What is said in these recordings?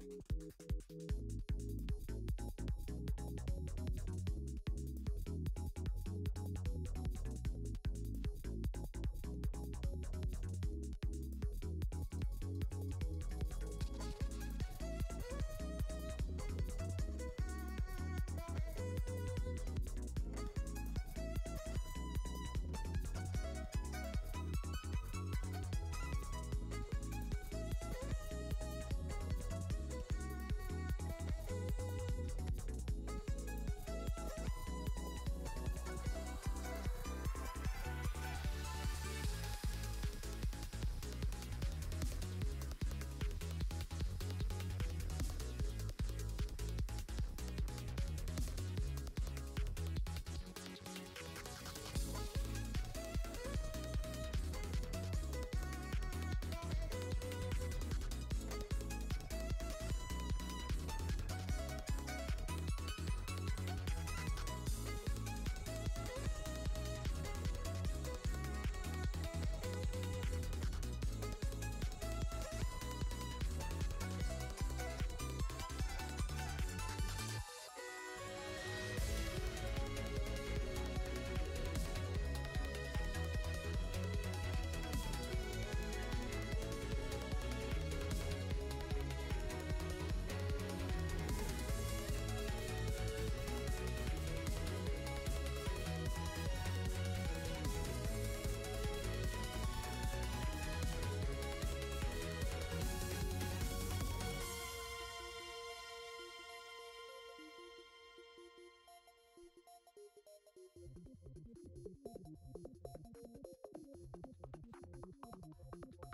Thank you. Thank you.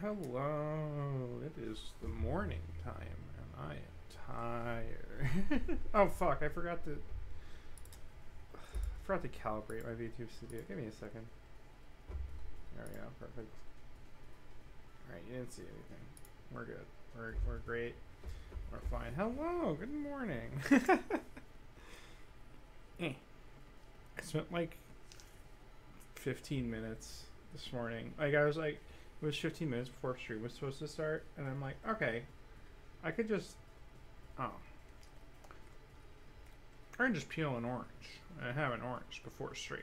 Hello, it is the morning time and I am tired. oh fuck, I forgot to I forgot to calibrate my VTube Studio. Give me a second. There we go, perfect. Alright, you didn't see anything. We're good. We're, we're great. We're fine. Hello, good morning. eh. I spent like 15 minutes this morning. Like I was like, it was 15 minutes before stream was supposed to start, and I'm like, okay, I could just, oh, I can just peel an orange. I have an orange before stream,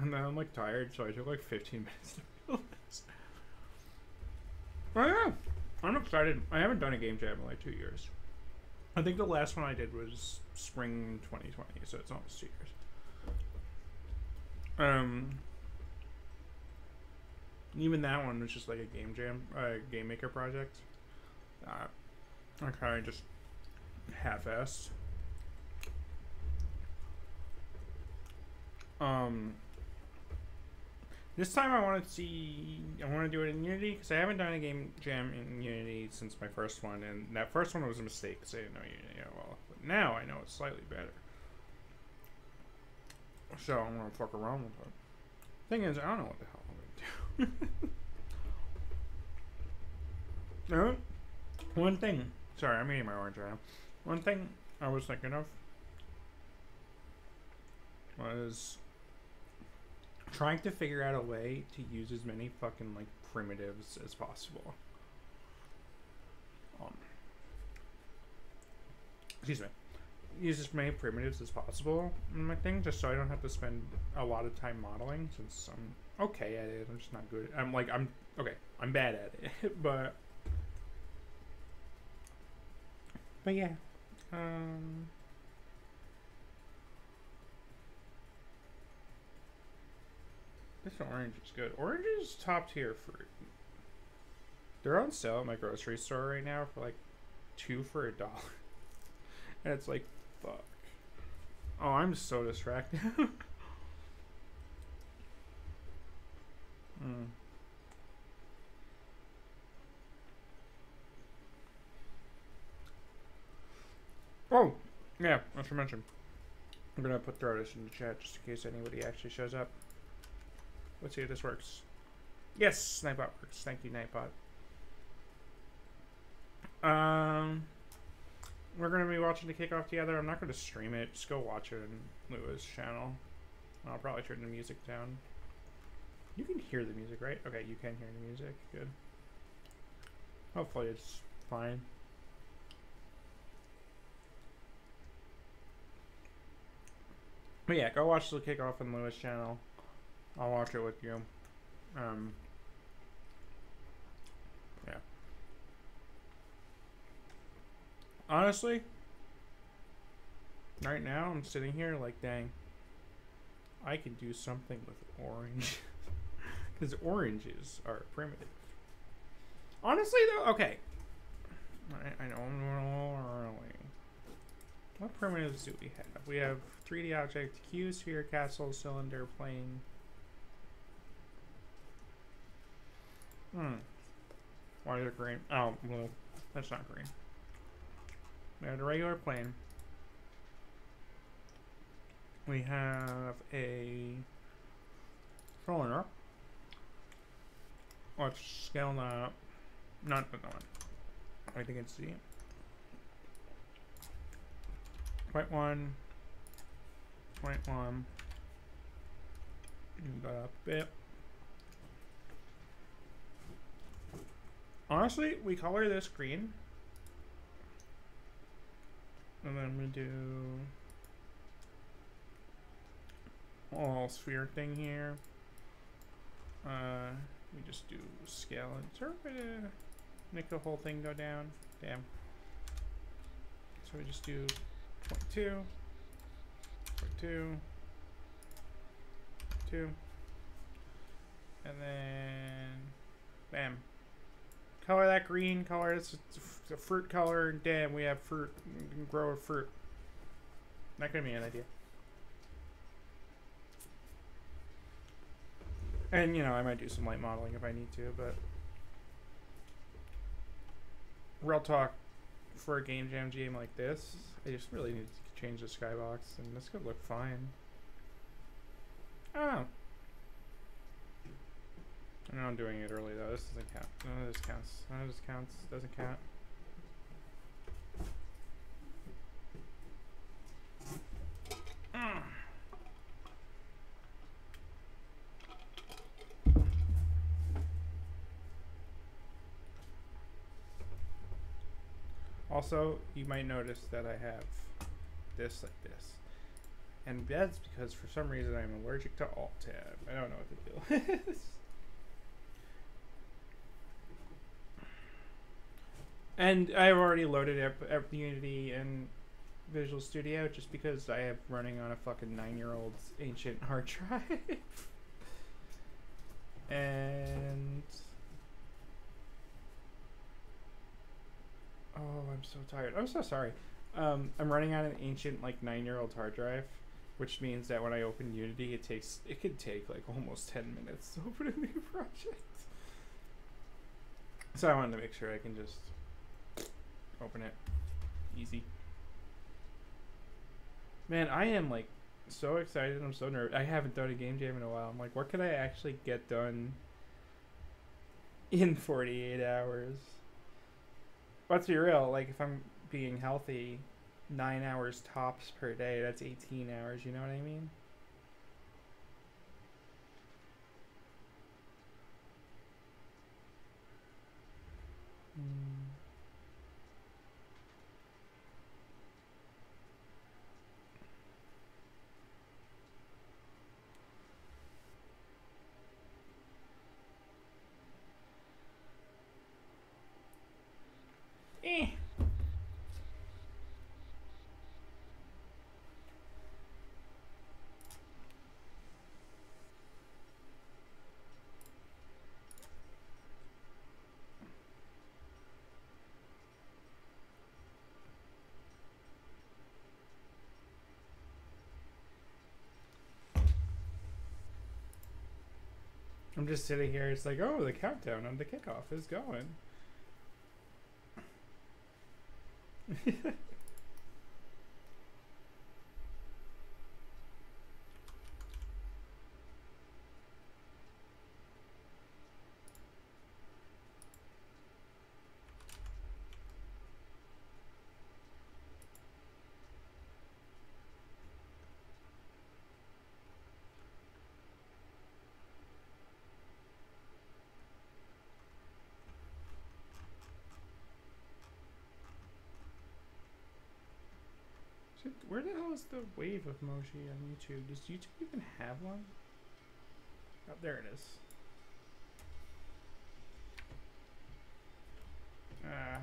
and then I'm like tired, so I took like 15 minutes to peel this. But yeah, I'm excited. I haven't done a game jam in like two years. I think the last one I did was spring 2020, so it's almost two years. Um, even that one was just like a game jam, a uh, game maker project. Uh, I kind of just half-assed. Um, this time I want to see, I want to do it in Unity because I haven't done a game jam in Unity since my first one, and that first one was a mistake because I didn't know Unity that well. But now I know it's slightly better. So I'm gonna fuck around with it. Thing is, I don't know what the hell. no, one thing. Sorry, I'm eating my orange right now. One thing I was thinking of was trying to figure out a way to use as many fucking like primitives as possible. Um, excuse me. Use as many primitives as possible in my thing, just so I don't have to spend a lot of time modeling. Since I'm okay at it, I'm just not good. I'm like I'm okay. I'm bad at it, but but yeah. Um, This orange is good. Orange is top tier fruit. They're on sale at my grocery store right now for like two for a dollar. And it's like, fuck. Oh, I'm so distracted. mm. Oh, yeah, I should mention. I'm gonna put throw this in the chat just in case anybody actually shows up. Let's see if this works. Yes, Nightbot works. Thank you, Nightbot. Um, we're gonna be watching the kickoff together. I'm not gonna stream it. Just go watch it on Lewis' channel. I'll probably turn the music down. You can hear the music, right? Okay, you can hear the music. Good. Hopefully it's fine. But yeah, go watch the kickoff on Lewis' channel. I'll watch it with you. Um, yeah. Honestly, right now I'm sitting here like, dang, I can do something with orange. Because oranges are primitive. Honestly, though, okay. I, I know. What primitives do we have? We have 3D object, cube, sphere, capsule, cylinder, plane. Hmm. Why is it green? Oh, well, that's not green. We have a regular plane. We have a cylinder. Let's scale that. Up. Not the one. I think it's the point one. Point one. Move that a bit. Honestly, we color this green. And then we do a little sphere thing here. Uh, we just do scale and sort make the whole thing go down. Damn. So we just do 0.2, 0.2, 2, and then bam. Color that green color. It's a fruit color. Damn, we have fruit. We can grow a fruit. Not gonna be an idea. And, you know, I might do some light modeling if I need to, but... Real talk, for a Game Jam game like this, I just really need to change the skybox, and this could look fine. Oh. I know I'm doing it early though. This doesn't count. Of this counts. Of this counts. Doesn't count. Also, you might notice that I have this like this. And that's because for some reason I'm allergic to Alt Tab. I don't know what the deal is. and I've already loaded up, Unity and Visual Studio just because I have running on a fucking nine year old's ancient hard drive. and oh, I'm so tired. I'm so sorry. Um, I'm running on an ancient like nine year old hard drive, which means that when I open Unity, it takes it could take like almost ten minutes to open a new project. So I wanted to make sure I can just open it easy. Man, I am like so excited. I'm so nervous. I haven't done a game jam in a while. I'm like, what could I actually get done in 48 hours? Let's be real. Like, if I'm being healthy, nine hours tops per day, that's 18 hours. You know what I mean? Mm. I'm just sitting here. It's like, oh, the countdown on the kickoff is going. Shit, Where the hell is the wave of emoji on YouTube? Does YouTube even have one? Oh, there it is. Ah.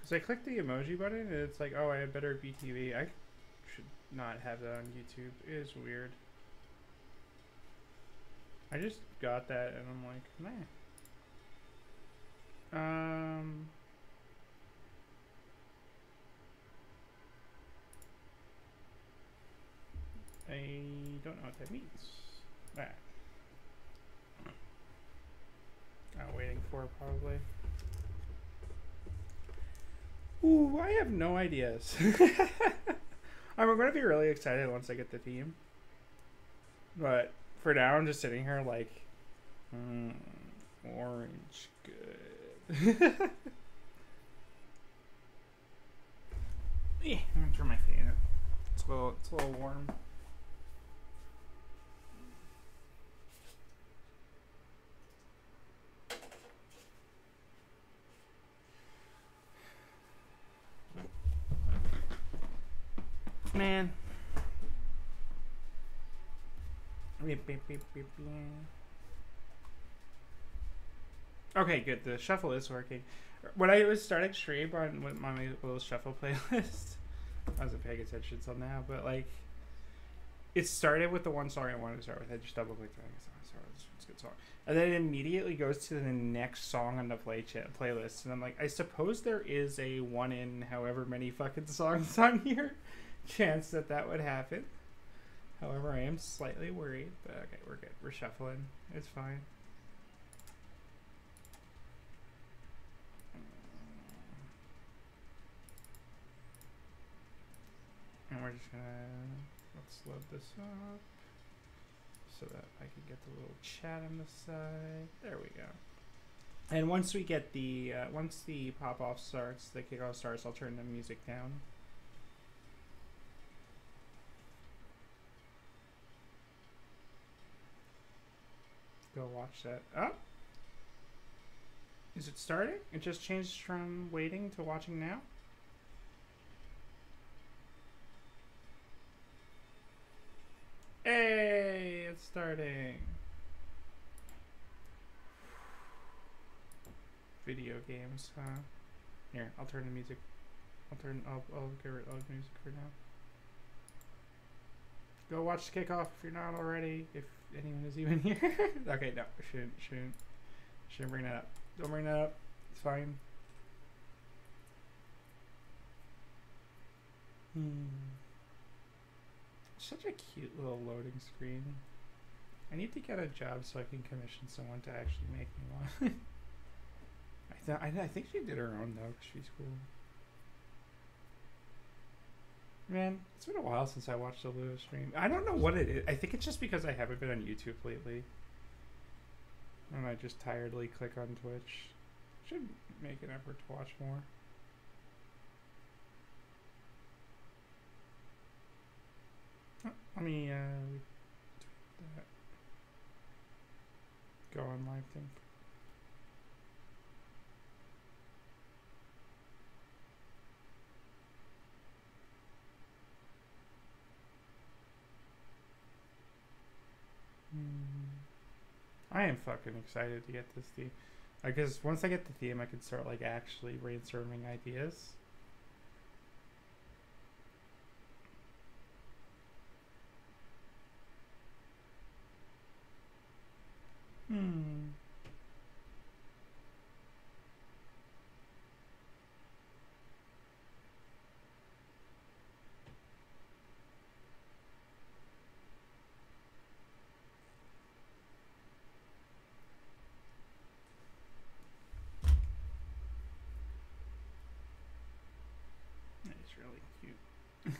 Because I clicked the emoji button and it's like, oh, I have BetterTTV. I should not have that on YouTube. It is weird. I just got that and I'm like, man. Um. I don't know what that means. That. I'm waiting for it probably. Ooh, I have no ideas. I'm going to be really excited once I get the theme. But for now, I'm just sitting here like, mm, orange, good. yeah, I'm gonna turn my fan. It's a little, it's a little warm. Okay, good. The shuffle is working. When I was starting stream on with my little shuffle playlist, I wasn't paying attention till now, but like, it started with the one song I wanted to start with. I just double clicked on it. It's oh, a good song. And then it immediately goes to the next song on the play playlist, and I'm like, I suppose there is a one in however many fucking songs on here chance that that would happen. However, I am slightly worried, but okay, we're good. We're shuffling. It's fine. And we're just gonna let's load this up so that I can get the little chat on the side. There we go. And once we get the uh, once the pop off starts, the kickoff starts, I'll turn the music down. Watch that. Oh. Is it starting? It just changed from waiting to watching now? Hey, it's starting. Video games, huh? Here, I'll turn the music. I'll turn. I'll. I'll get rid of music for now. Go watch the kickoff if you're not already. If anyone is even here. okay, no, shouldn't, shouldn't, shouldn't bring that up. Don't bring that up. It's fine. Hmm. Such a cute little loading screen. I need to get a job so I can commission someone to actually make me one. I, th- I, I think she did her own though, 'cause she's cool. Man, it's been a while since I watched a Lua stream. I don't know what it is. I think it's just because I haven't been on YouTube lately. And I just tiredly click on Twitch. Should make an effort to watch more. Let me uh. Go on live thing. I am fucking excited to get this theme. Because once I get the theme, I can start like actually brainstorming ideas. Hmm.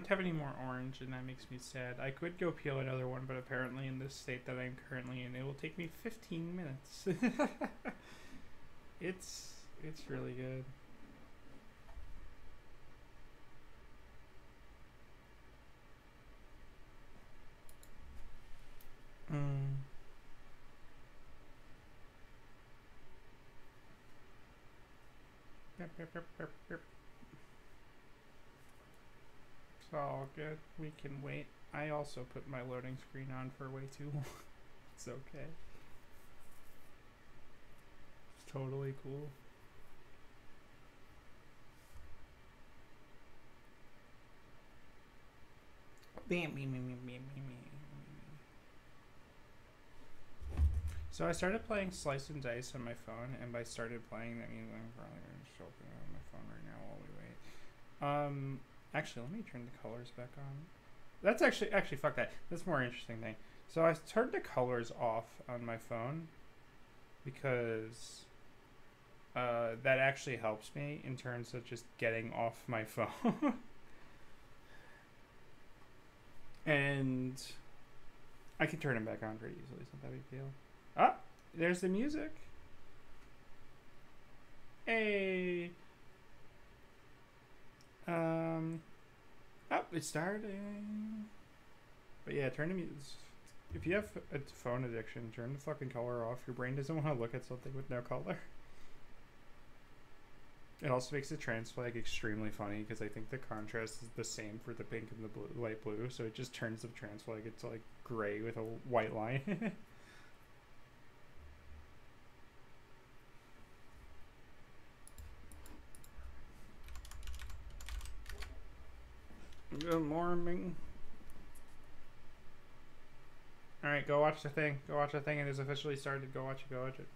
don't have any more orange, and that makes me sad. I could go peel another one, but apparently, in this state that I'm currently in, it will take me 15 minutes. it's it's really good. Mm. All good. We can wait. I also put my loading screen on for way too long. it's okay. It's totally cool. So I started playing Slice and Dice on my phone, and by started playing, that means I'm probably going to just open on my phone right now while we wait. Um, actually, let me turn the colors back on. That's actually actually fuck that. That's more interesting thing. So I turned the colors off on my phone because uh, that actually helps me in terms of just getting off my phone. and I can turn them back on pretty easily. It's not that big deal. Ah, there's the music. Hey. Um. Oh, it's starting. But yeah, turn the music. If you have a phone addiction, turn the fucking color off. Your brain doesn't want to look at something with no color. It also makes the trans flag extremely funny because I think the contrast is the same for the pink and the blue, light blue, so it just turns the trans flag into like gray with a white line. Good morning. All right, go watch the thing. Go watch the thing. It is officially started. Go watch it. Go watch it.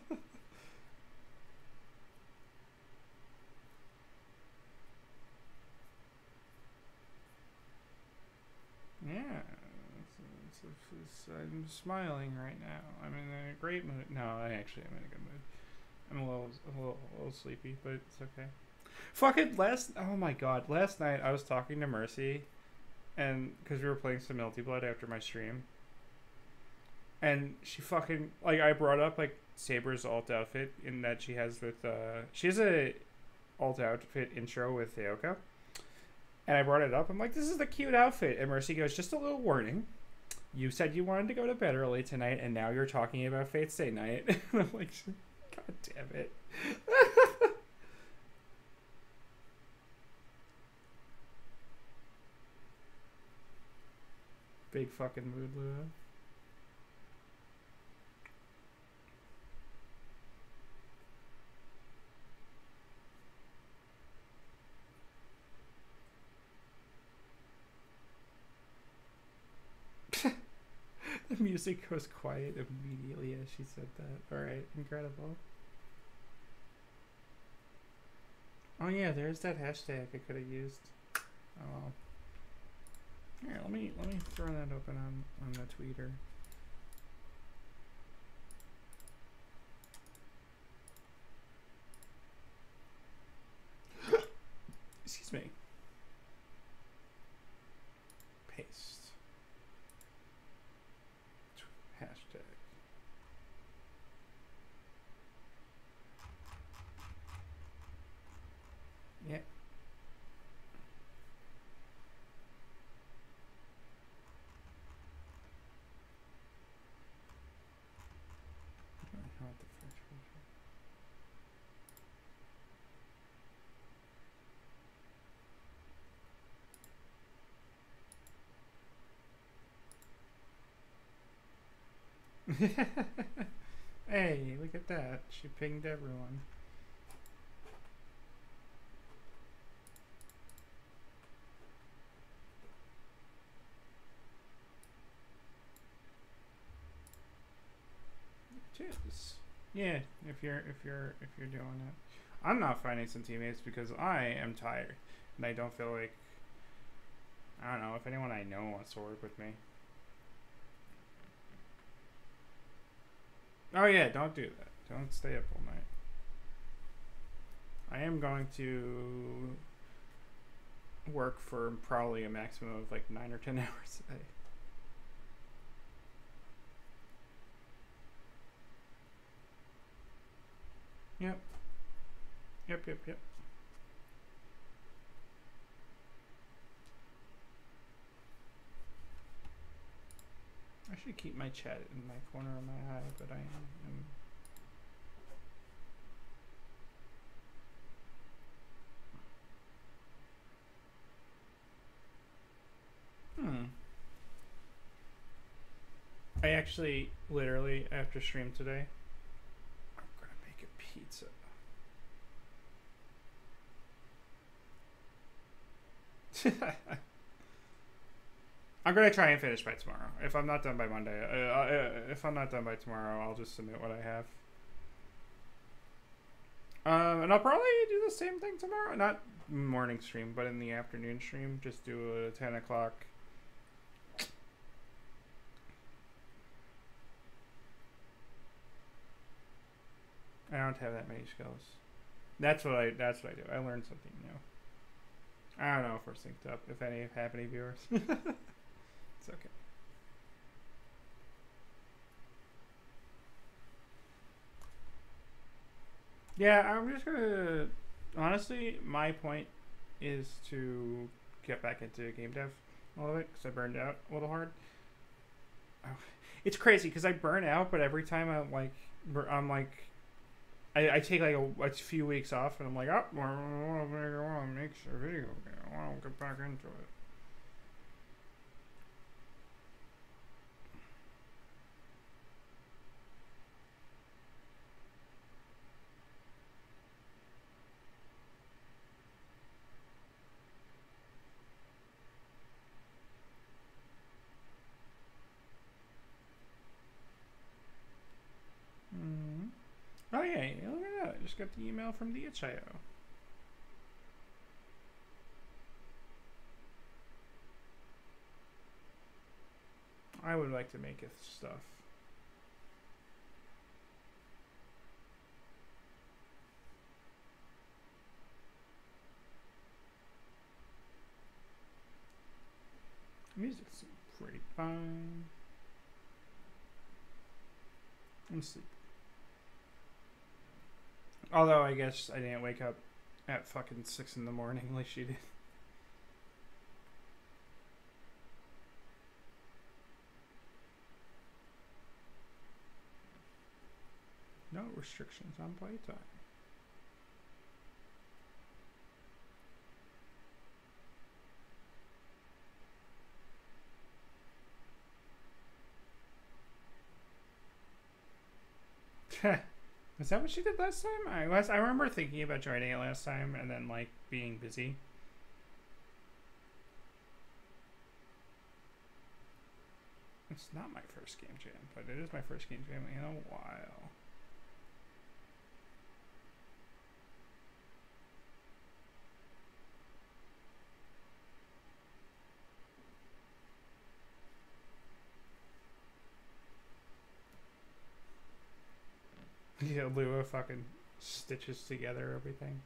I'm smiling right now. I'm in a great mood. No, I actually am in a good mood. I'm a little, a little, a little sleepy, but it's okay. Fucking last. Oh my god! Last night I was talking to Mercy, and because we were playing some Melty Blood after my stream, and she fucking like I brought up like Saber's alt outfit in that she has with uh she has a alt outfit intro with Theoka. And I brought it up. I'm like, this is the cute outfit. And Mercy goes, just a little warning. You said you wanted to go to bed early tonight, and now you're talking about Fate/stay night. and I'm like, God damn it. Big fucking mood, Luna. music goes quiet immediately as she said that. Alright, incredible. Oh yeah, there's that hashtag I could have used. Oh well. Here, let me let me throw that open on on the tweeter. Excuse me. Paste. Tw- Hashtag. Yeah. Not the first version. hey, look at that. She pinged everyone. Cheers. Yeah, if you're if you're if you're doing it. I'm not finding some teammates because I am tired and I don't feel like I don't know if anyone I know wants to work with me. Oh yeah, don't do that. Don't stay up all night. I am going to work for probably a maximum of like nine or ten hours a day. Yep. Yep, yep, yep. I should keep my chat in my corner of my eye, but I am. Hmm. I actually, literally, after stream today, I'm gonna make a pizza. I'm gonna try and finish by tomorrow. If I'm not done by Monday, uh, uh, if I'm not done by tomorrow, I'll just submit what I have. Um, and I'll probably do the same thing tomorrow. Not morning stream, but in the afternoon stream, just do a 10 o'clock. I don't have that many skills. That's what I. That's what I do. I learned something new. I don't know if we're synced up. If any have any viewers, it's okay. Yeah, I'm just gonna. Honestly, my point is to get back into game dev a little bit because I burned out a little hard. It's crazy because I burn out, but every time I'm like, I'm like, I, I take like a, a few weeks off, and I'm like, oh, I want to make a video game. I want to get back into it. Mm. yeah, look at that. I got the email from the itch.io. I would like to make it stuff. Music's pretty fine. I'm sleep. Although I guess I didn't wake up at fucking six in the morning like she did. No restrictions on playtime. Is that what she did last time? I was I remember thinking about joining it last time and then like being busy. It's not my first game jam, but it is my first game jam in a while. Yeah, Lua fucking stitches together everything.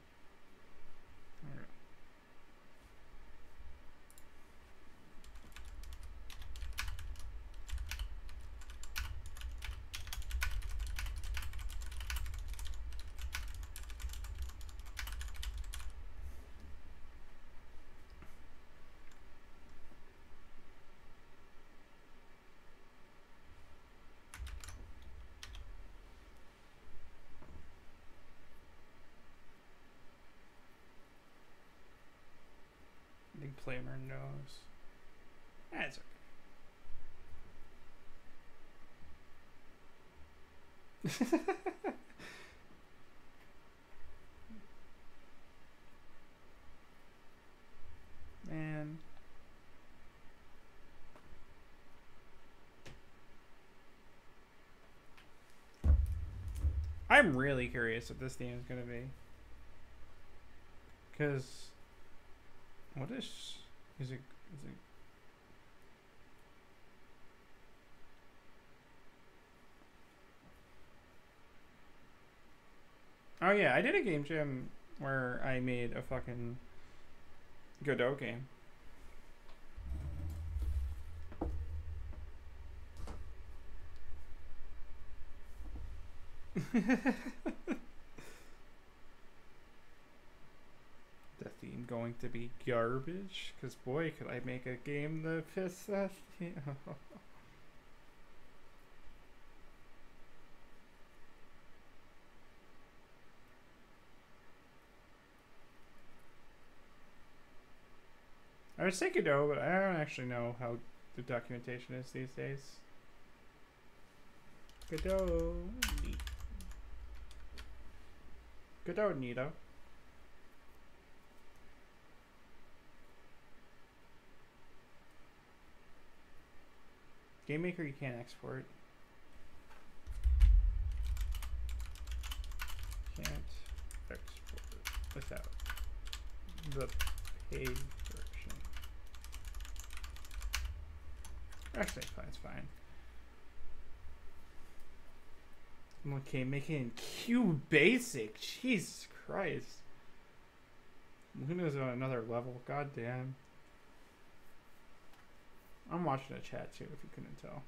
Flamer knows. Eh, That's okay. Man. I'm really curious what this theme is going to be. Because what is is it is it Oh yeah, I did a game jam where I made a fucking Godot game. the theme going to be garbage? Because boy, could I make a game that fits that. I would say Godot, but I don't actually know how the documentation is these days. Godot. Godot Nito. Game Maker you can't export. Can't export without the paid version. Actually, fine, it's fine. Okay, making Q basic. Jesus Christ. Luna's on another level. God damn. I'm watching the chat too, if you couldn't tell.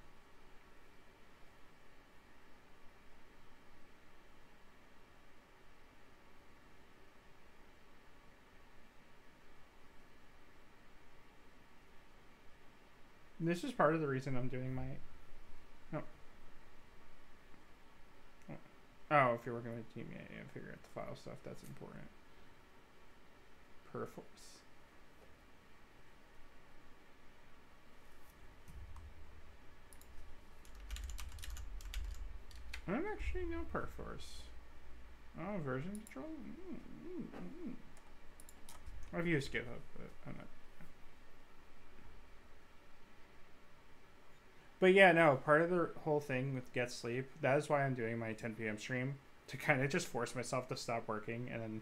This is part of the reason I'm doing my. Oh. Oh, if you're working with a team, yeah, yeah, figure out the file stuff. That's important. Perforce. I don't actually know Perforce. Oh, version control? Mm, mm, mm. I've used GitHub, but I'm not. But yeah, no, part of the whole thing with Get Sleep, that is why I'm doing my 10 p.m. stream, to kind of just force myself to stop working and then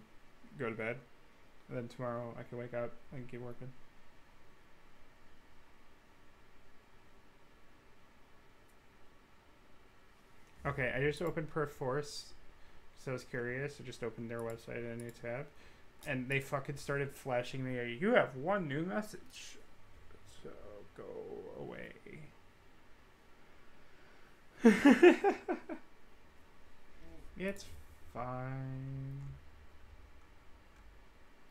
go to bed. And then tomorrow I can wake up and keep working. Okay, I just opened Perforce so I was curious. I just opened their website in a new tab. And they fucking started flashing me you have one new message. So go away. it's fine.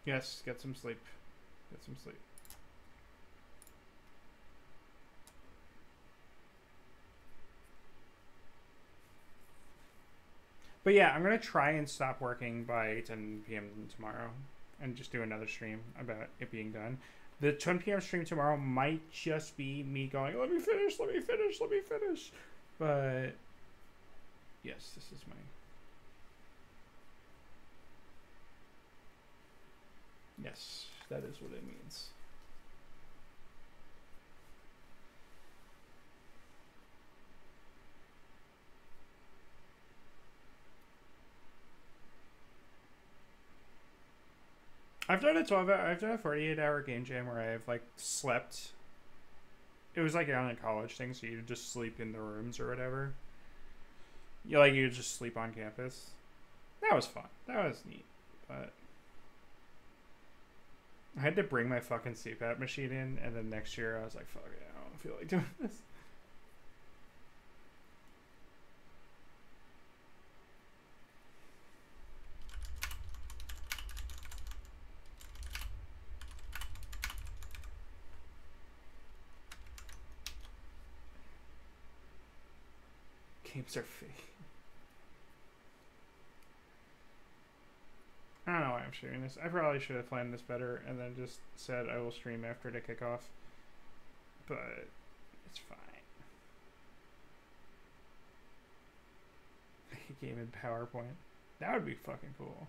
Yes, get some sleep. Get some sleep. But yeah, I'm gonna try and stop working by 10 p.m. tomorrow, and just do another stream about it being done. The 10 p.m. stream tomorrow might just be me going, "Let me finish, let me finish, let me finish," but yes, this is my. Yes, that is what it means. I've done a 12 I've done a 48 hour game jam where I've like slept. It was like on a college thing, so you just sleep in the rooms or whatever. You like you just sleep on campus. That was fun. That was neat. But I had to bring my fucking CPAP machine in, and then next year I was like, fuck it, I don't feel like doing this. Fake. I don't know why I'm sharing this. I probably should have planned this better and then just said I will stream after the kickoff. But it's fine. A game in PowerPoint. That would be fucking cool.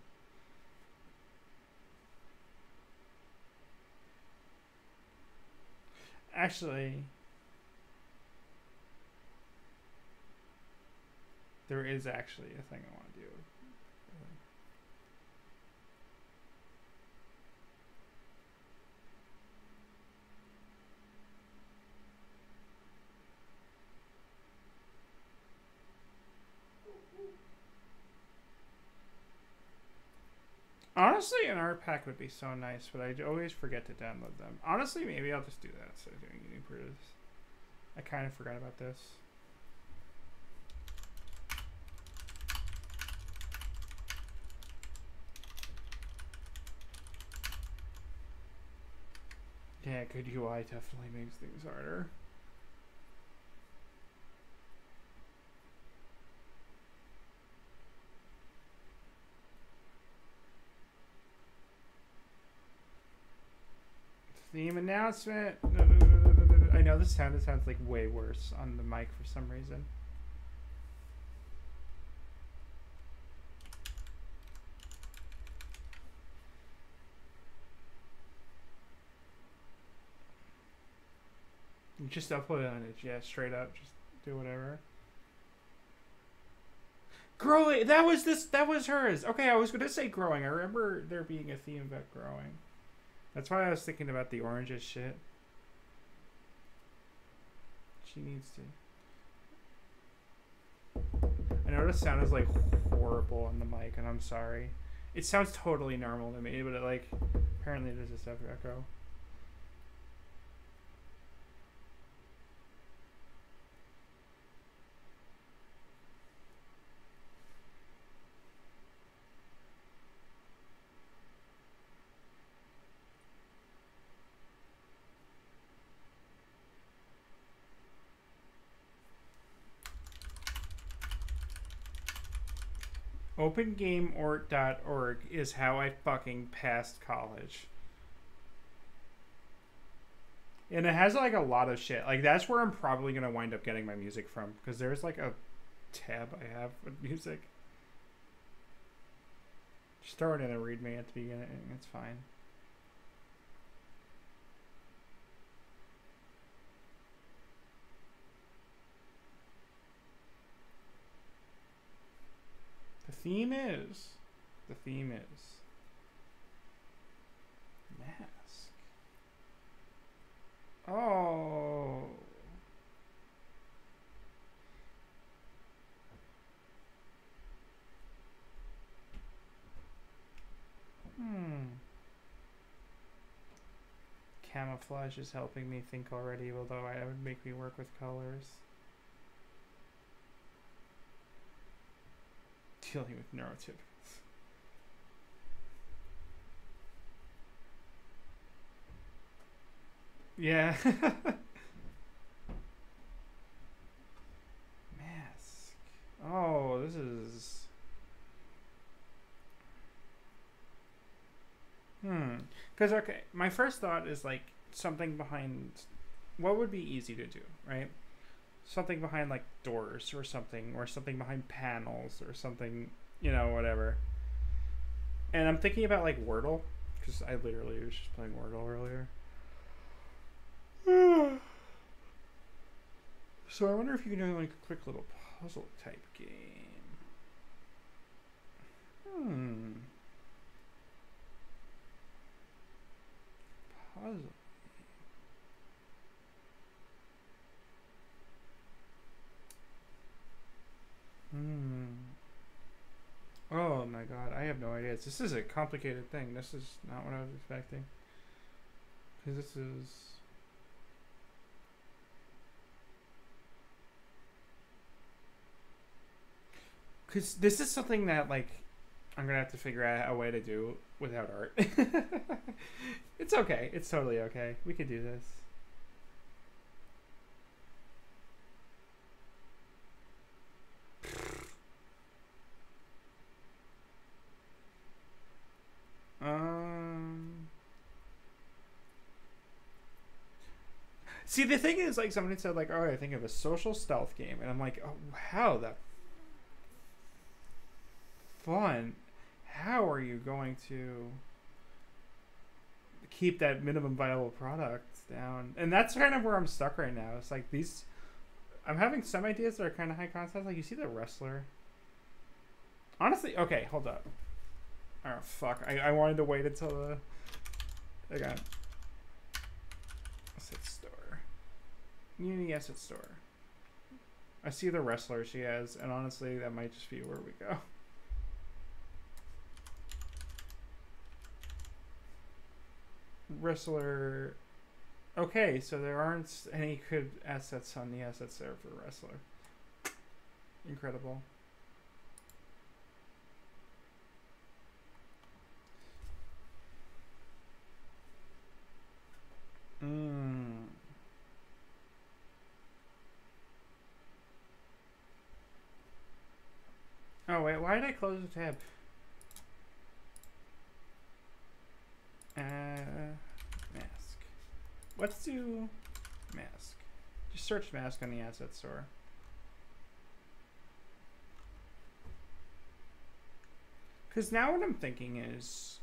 Actually, There is actually a thing I want to do. Honestly, an art pack would be so nice, but I always forget to download them. Honestly, maybe I'll just do that instead of doing new I kind of forgot about this. Yeah, good UI definitely makes things harder. Theme announcement. I know this sound sounds like way worse on the mic for some reason. Just upload it on it. Yeah, straight up. Just do whatever. Growing. That was this. That was hers. Okay, I was gonna say growing. I remember there being a theme about growing. That's why I was thinking about the oranges shit. She needs to. I know the sound is like horrible on the mic, and I'm sorry. It sounds totally normal to me, but it like apparently there's a stuff echo. OpenGameArt.org is how I fucking passed college. And it has like a lot of shit. Like that's where I'm probably gonna wind up getting my music from because there's like a tab I have with music. Just throw it in a readme at the beginning. It's fine. Theme is. The theme is. Mask. Oh. Hmm. Camouflage is helping me think already, although I, it would make me work with colors. Dealing with neurotypicals. Yeah. Mask. Oh, this is. Hmm. Because, okay, my first thought is like something behind. What would be easy to do, right? Something behind like doors or something, or something behind panels or something, you know, whatever. And I'm thinking about like Wordle, because I literally was just playing Wordle earlier. so I wonder if you can do like a quick little puzzle type game. Hmm. Puzzle. Hmm. Oh my god, I have no idea. This is a complicated thing. This is not what I was expecting. Because this is. Because this is something that, like, I'm gonna have to figure out a way to do without art. it's okay. It's totally okay. We could do this. See, the thing is, like, somebody said, like, "Oh, I think of a social stealth game," and I'm like, "Oh, how the fun? How are you going to keep that minimum viable product down?" And that's kind of where I'm stuck right now. It's like these. I'm having some ideas that are kind of high concept. Like you see the wrestler. Honestly, okay, hold up. Oh fuck! I, I wanted to wait until the. Asset store. Unity asset store. I see the wrestler she has, and honestly, that might just be where we go. Wrestler. Okay, so there aren't any good assets on the assets there for wrestler. Incredible. Mm. Oh wait, why did I close the tab? Uh, mask. Let's do mask. Just search mask on the asset store. Because now what I'm thinking is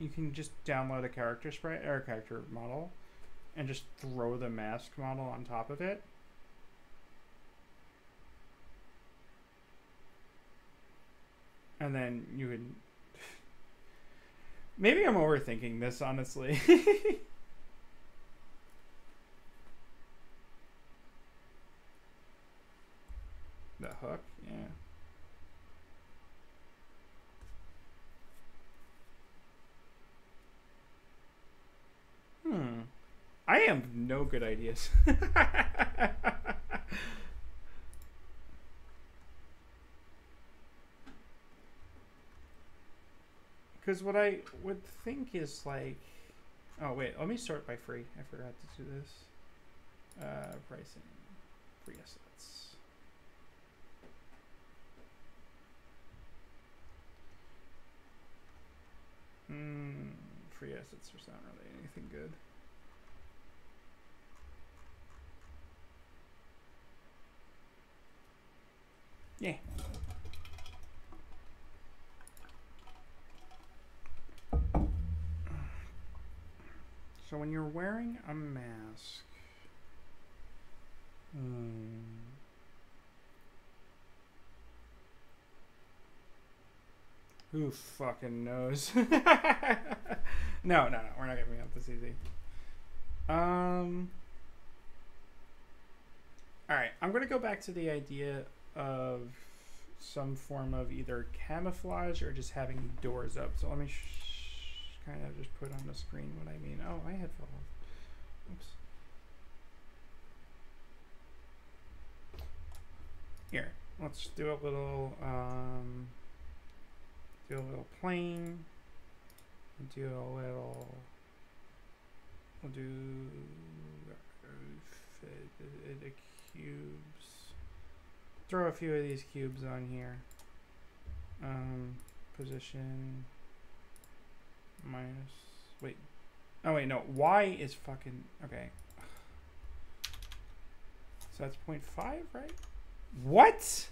you can just download a character sprite or a character model and just throw the mask model on top of it. And then you would. Maybe I'm overthinking this, honestly. the hook, yeah. Hmm. I have no good ideas. Because what I would think is like, oh wait, let me sort by free. I forgot to do this. Uh, pricing, free assets. Hmm, free assets are not really anything good. Yeah. So when you're wearing a mask, hmm, Who fucking knows? no, no, no. We're not giving up this easy. Um. All right, I'm gonna go back to the idea of some form of either camouflage or just having doors up. So let me kind of just put on the screen what I mean. Oh, I had fall off. Oops. Here, let's do a little, um, do a little plane, do a little, we'll do cubes, throw a few of these cubes on here, um, position, minus, wait, oh wait, no, y is fucking, okay, so that's 0.5, right? What?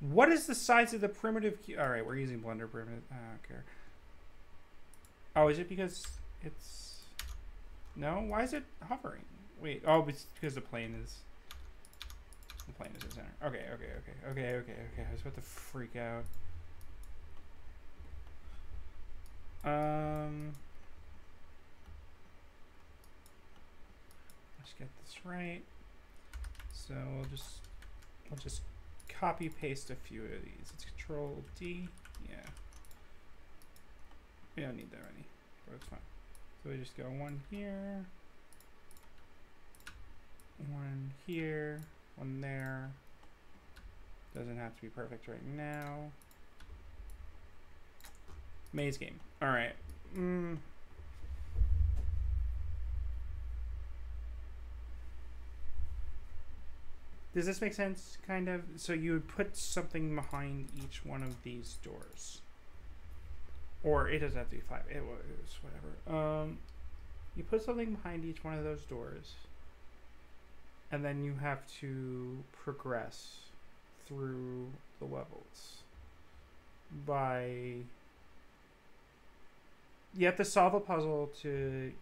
What is the size of the primitive? All right, we're using Blender primitive. I don't care. Oh, is it because it's... No? Why is it hovering? Wait. Oh, it's because the plane is... The plane is in center. Okay, okay, okay. Okay, okay, okay. I was about to freak out. Um... Let's get this right. So we'll just I'll just copy paste a few of these. It's Control D. Yeah. We don't need that many, but it's fine. So we just go one here, one here, one there. Doesn't have to be perfect right now. Maze game. All right. Mm. Does this make sense? Kind of. So you would put something behind each one of these doors. Or it doesn't have to be five. It was whatever. Um, you put something behind each one of those doors. And then you have to progress through the levels by you have to solve a puzzle to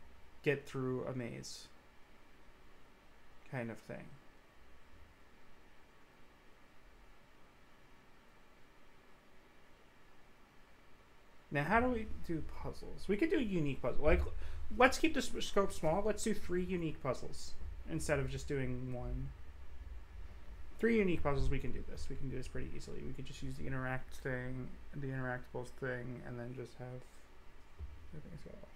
get through a maze kind of thing Now, how do we do puzzles? We could do a unique puzzles. Like, let's keep the scope small. Let's do three unique puzzles instead of just doing one. Three unique puzzles, we can do this. We can do this pretty easily. We could just use the interact thing, the interactables thing, and then just have everything go off.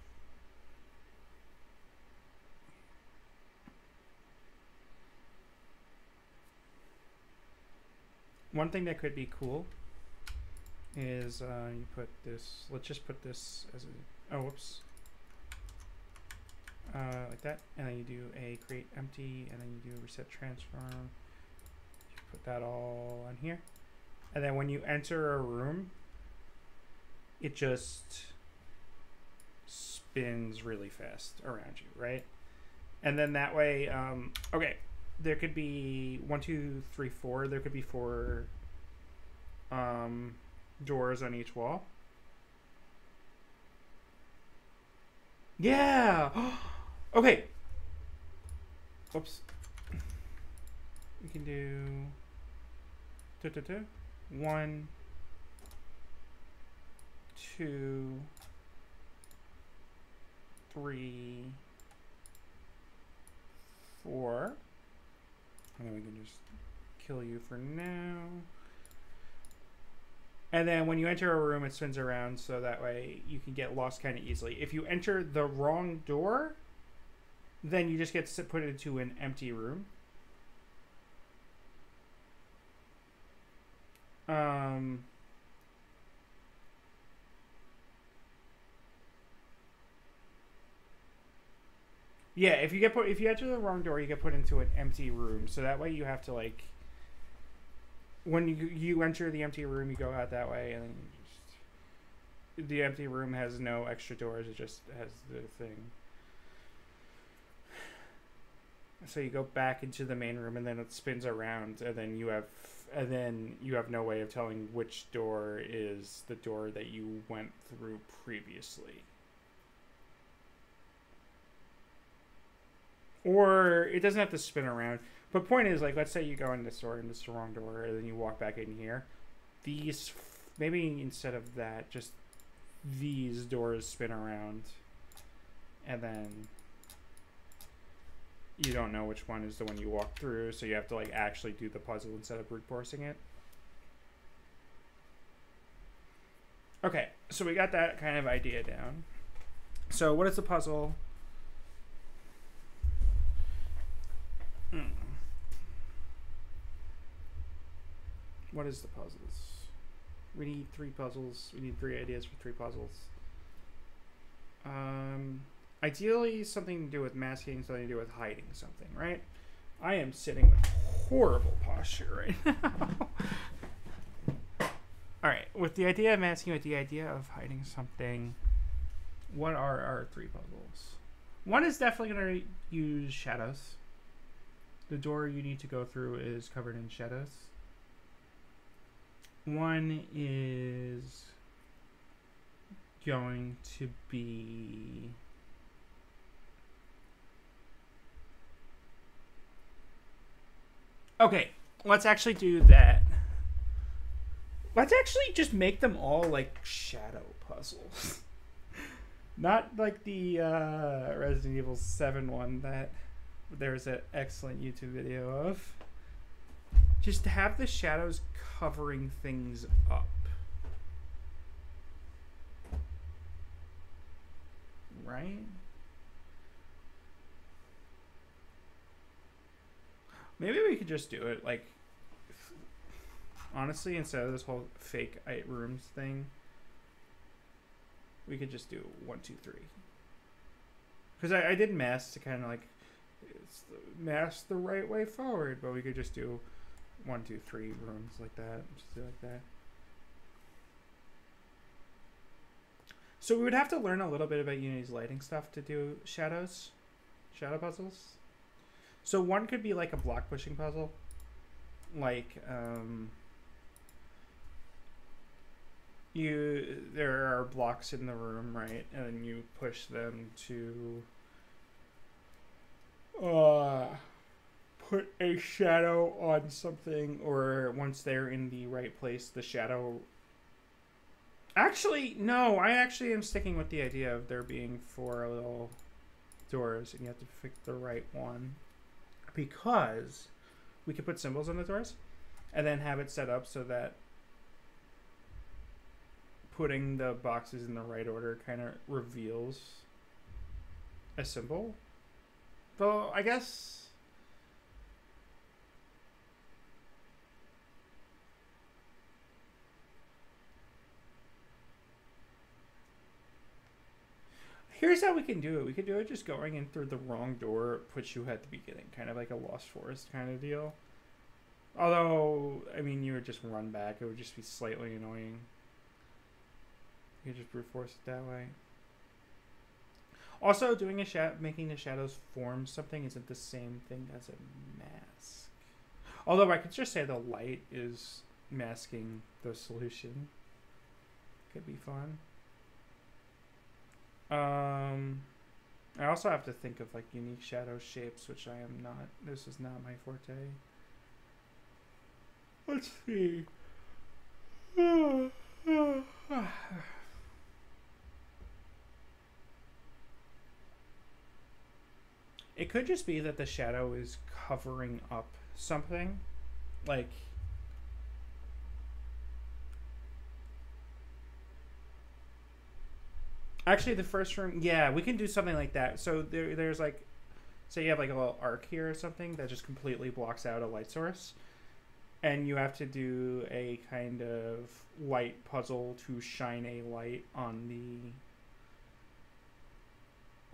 One thing that could be cool is uh, you put this, let's just put this as a, oh, whoops. Uh, like that, and then you do a create empty, and then you do a reset transform. You put that all on here. And then when you enter a room, it just spins really fast around you, right? And then that way, um, okay, there could be one, two, three, four. There could be four um, doors on each wall. Yeah. okay. Oops. We can do da, da, da. one, two, three, four. And then we can just kill you for now. And then when you enter a room, it spins around so that way you can get lost kind of easily. If you enter the wrong door, then you just get put into an empty room. Um, yeah, if you get put if you enter the wrong door, you get put into an empty room. So that way you have to like when you you enter the empty room, you go out that way, and then just the empty room has no extra doors. It just has the thing. So you go back into the main room, and then it spins around, and then you have and then you have no way of telling which door is the door that you went through previously. Or it doesn't have to spin around. But point is, like, let's say you go in this door and is the wrong door, and then you walk back in here. These maybe instead of that, just these doors spin around, and then you don't know which one is the one you walk through, so you have to like actually do the puzzle instead of brute forcing it. Okay, so we got that kind of idea down. So what is the puzzle? Hmm. What is the puzzles? We need three puzzles. We need three ideas for three puzzles. Um, ideally, something to do with masking, something to do with hiding something, right? I am sitting with horrible posture right now. All right, with the idea of masking, with the idea of hiding something, what are our three puzzles? One is definitely going to use shadows. The door you need to go through is covered in shadows. One is going to be Okay, let's actually do that. Let's actually just make them all like shadow puzzles. Not like the uh, Resident Evil 7 one that there's an excellent YouTube video of. Just to have the shadows covering things up. Right? Maybe we could just do it like honestly instead of this whole fake rooms thing we could just do one two three because I, I did mask to kind of like it's the, mask the right way forward but we could just do one two three rooms like that just like that. So we would have to learn a little bit about unity's lighting stuff to do shadows shadow puzzles. So one could be like a block pushing puzzle, like um, you there are blocks in the room, right, and you push them to uh, put a shadow on something, or once they're in the right place, the shadow. Actually, no. I actually am sticking with the idea of there being four little doors, and you have to pick the right one because we could put symbols on the doors and then have it set up so that putting the boxes in the right order kind of reveals a symbol. Though I guess Here's how we can do it. We could do it just going in through the wrong door, puts you at the beginning, kind of like a Lost Forest kind of deal. Although, I mean, you would just run back. It would just be slightly annoying. You could just brute force it that way. Also, doing a shad, making the shadows form something isn't the same thing as a mask. Although I could just say the light is masking the solution. Could be fun. Um, I also have to think of like unique shadow shapes, which I am not. This is not my forte. Let's see. It could just be that the shadow is covering up something. Like Actually, the first room, yeah, we can do something like that. So there, there's like, say you have like a little arc here or something that just completely blocks out a light source, and you have to do a kind of light puzzle to shine a light on the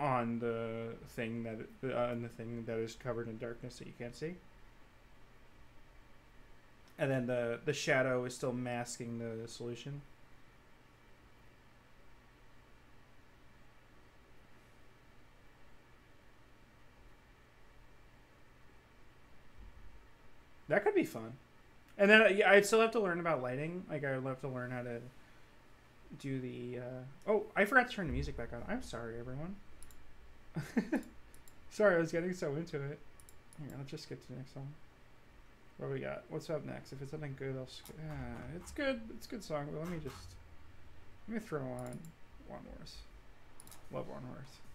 on the thing that on the thing that is covered in darkness that you can't see. And then the the shadow is still masking the solution. Be fun. And then yeah, I'd still have to learn about lighting. Like I'd love to learn how to do the. Uh... Oh, I forgot to turn the music back on. I'm sorry, everyone. sorry, I was getting so into it. Here, I'll just get to the next song. What we got? What's up next? If it's something good, I'll. Ah, it's good. It's a good song, but let me just let me throw on One Horse. Love One Horse.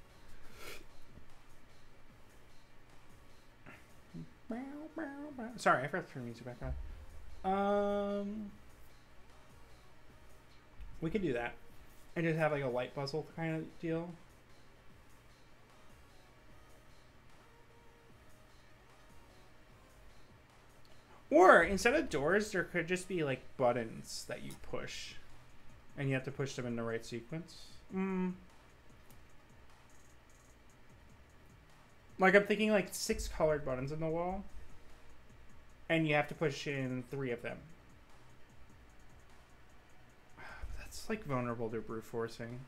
Sorry, I forgot to turn music back on. Um, we could do that, and just have like a light puzzle kind of deal. Or instead of doors, there could just be like buttons that you push, and you have to push them in the right sequence. Mm. Like I'm thinking like six colored buttons in the wall, and you have to push in three of them. That's like vulnerable to brute forcing.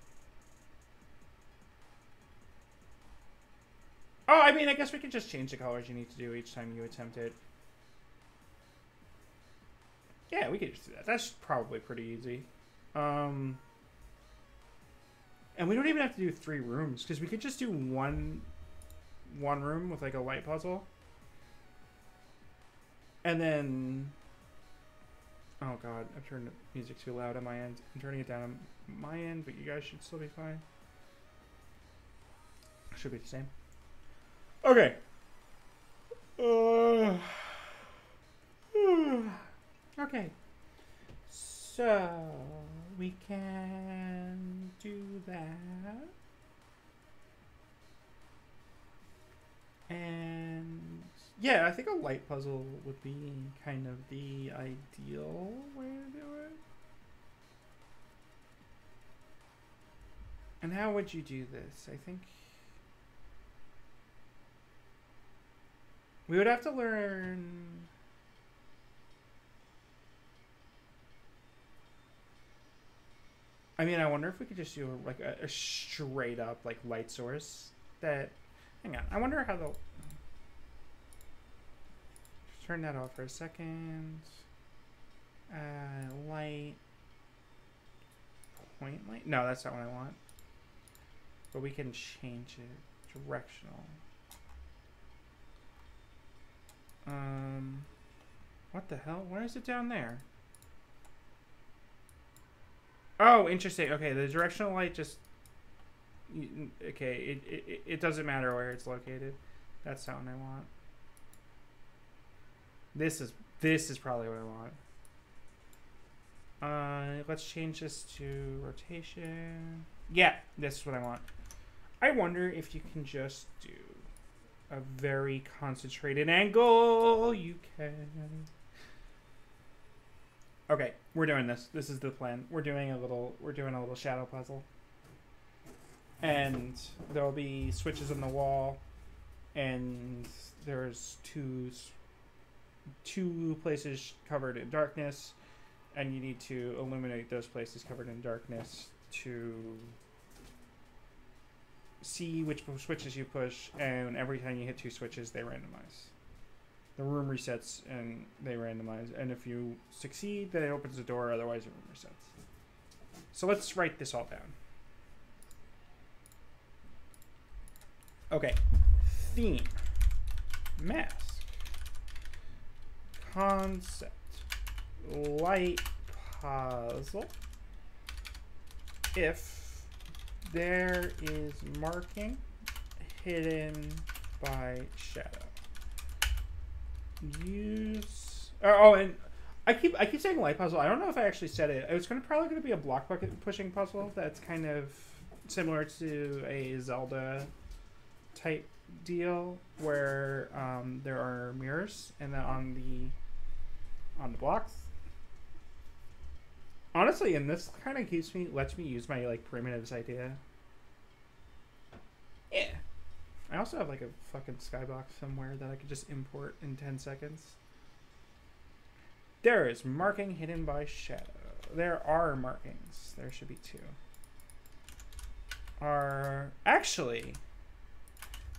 Oh, I mean, I guess we could just change the colors you need to do each time you attempt it. Yeah, we could just do that. That's probably pretty easy. Um, and we don't even have to do three rooms because we could just do one one room with like a light puzzle. And then Oh god, I've turned the music too loud on my end. I'm turning it down on my end, but you guys should still be fine. Should be the same. Okay. Uh, okay. So we can do that. And yeah, I think a light puzzle would be kind of the ideal way to do it. And how would you do this? I think we would have to learn. I mean, I wonder if we could just do like a, a straight up like light source that Hang on. I wonder how they'll... Turn that off for a second. Uh, light. Point light? No, that's not what I want. But we can change it. Directional. Um... What the hell? Where is it down there? Oh, interesting. Okay, the directional light just okay, it, it, it doesn't matter where it's located. That's one I want. This is this is probably what I want. Uh, let's change this to rotation. Yeah, this is what I want. I wonder if you can just do a very concentrated angle. You can. Okay, we're doing this. This is the plan. We're doing a little. We're doing a little shadow puzzle and there'll be switches on the wall, and there's two two places covered in darkness, and you need to illuminate those places covered in darkness to see which switches you push, and every time you hit two switches, they randomize. The room resets and they randomize, and if you succeed, then it opens the door, otherwise, the room resets. So let's write this all down. Okay. Theme. Mask. Concept. Light puzzle. If there is marking hidden by shadow. Use. Oh, oh, and I keep I keep saying light puzzle. I don't know if I actually said it. It's gonna probably gonna be a block bucket pushing puzzle. That's kind of similar to a Zelda type deal where um, there are mirrors and then on the on the blocks. Honestly, and this kind of keeps me lets me use my like primitives idea. Yeah. I also have like a fucking skybox somewhere that I could just import in 10 seconds. There is marking hidden by shadow. There are markings. There should be two. Are actually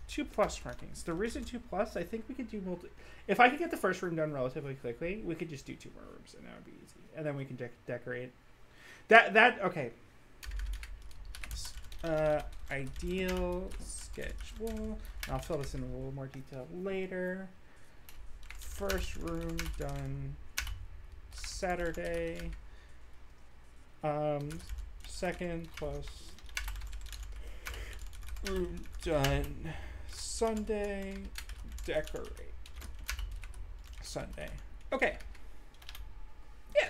two plus markings. The reason two plus, I think we could do multi. If I could get the first room done relatively quickly, we could just do two more rooms, and that would be easy. And then we can de decorate. That that okay. Uh, ideal schedule. I'll fill this in a little more detail later. first room done Saturday. Um, second plus room done Sunday. Decorate Sunday. Okay. Yeah.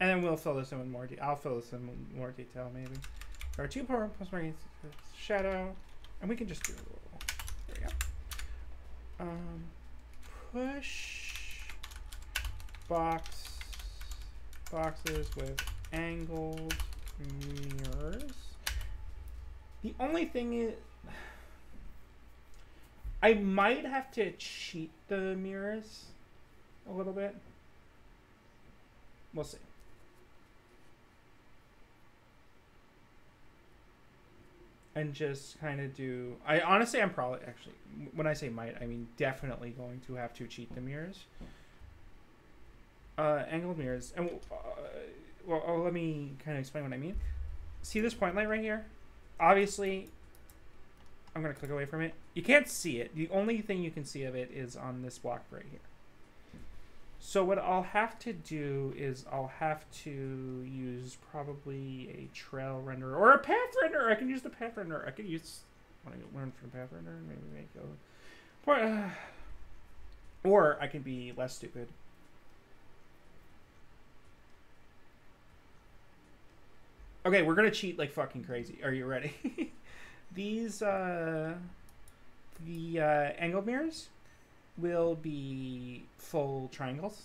And then we'll fill this in with more. detail. I'll fill this in with more detail maybe. There are two power plus marking shadow, and we can just do a little. There we go. Um, push box boxes with angled mirrors. The only thing is, I might have to cheat the mirrors a little bit. We'll see. and just kind of do i honestly i'm probably actually when i say might i mean definitely going to have to cheat the mirrors uh angled mirrors and uh, well oh, let me kind of explain what i mean see this point light right here obviously i'm going to click away from it you can't see it the only thing you can see of it is on this block right here so what I'll have to do is I'll have to use probably a trail renderer or a path renderer. I can use the path renderer. I can use when I learn from path renderer, maybe make a or I can be less stupid. Okay, we're gonna cheat like fucking crazy. Are you ready? These uh the uh, angle mirrors will be full triangles.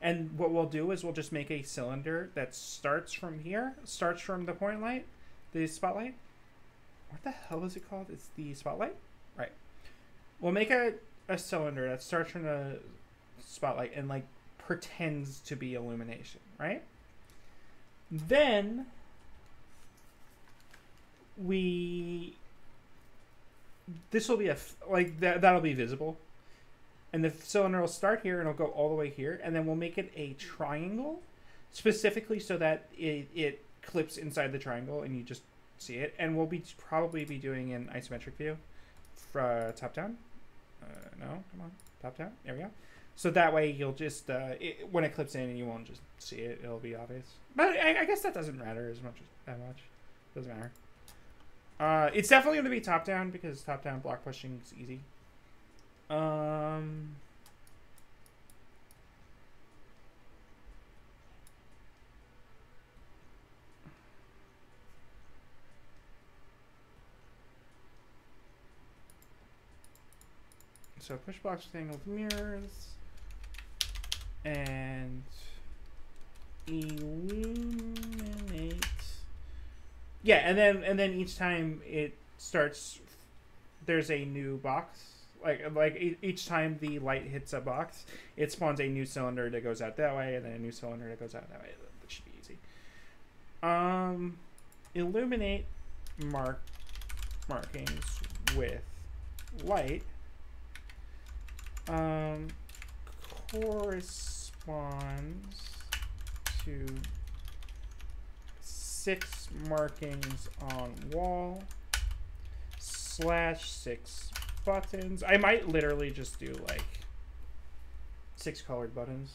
And what we'll do is we'll just make a cylinder that starts from here, starts from the point light, the spotlight. What the hell is it called? It's the spotlight? Right. We'll make a, a cylinder that starts from the spotlight and like pretends to be illumination, right? Then we this will be a like that that'll be visible. And the cylinder will start here and it'll go all the way here. And then we'll make it a triangle specifically so that it, it clips inside the triangle and you just see it. And we'll be probably be doing an isometric view. Uh, top down. Uh, no come on. Top down. There we go so that way you'll just uh, it, when it clips in and you won't just see it it'll be obvious but I, I guess that doesn't matter as much as that much doesn't matter uh, it's definitely going to be top down because top down block pushing is easy. Um. So push box with angled mirrors and illuminate yeah, and then and then each time it starts, there's a new box. Like like each time the light hits a box, it spawns a new cylinder that goes out that way, and then a new cylinder that goes out that way. That should be easy. Um, illuminate mark markings with light. Um, corresponds to six markings on wall slash six buttons. I might literally just do like six colored buttons.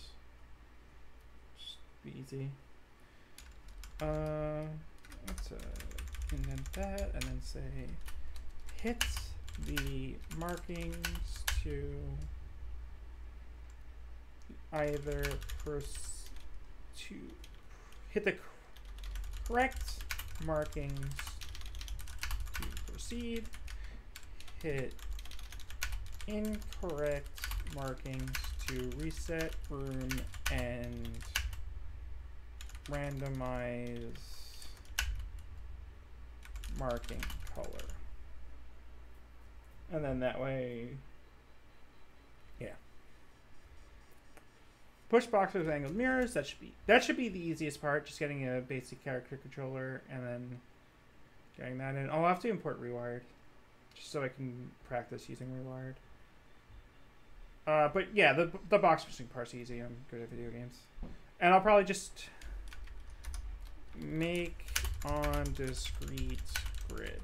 Just be easy. Uh, let's uh, indent that and then say hit the markings to either pers to hit the correct markings to proceed. Hit incorrect markings to reset room and randomize marking color. And then that way Push boxes with angled mirrors. That should be that should be the easiest part. Just getting a basic character controller and then getting that in. I'll have to import rewired, just so I can practice using rewired. Uh, but yeah, the the box pushing part's easy. I'm good at video games, and I'll probably just make on discrete grid.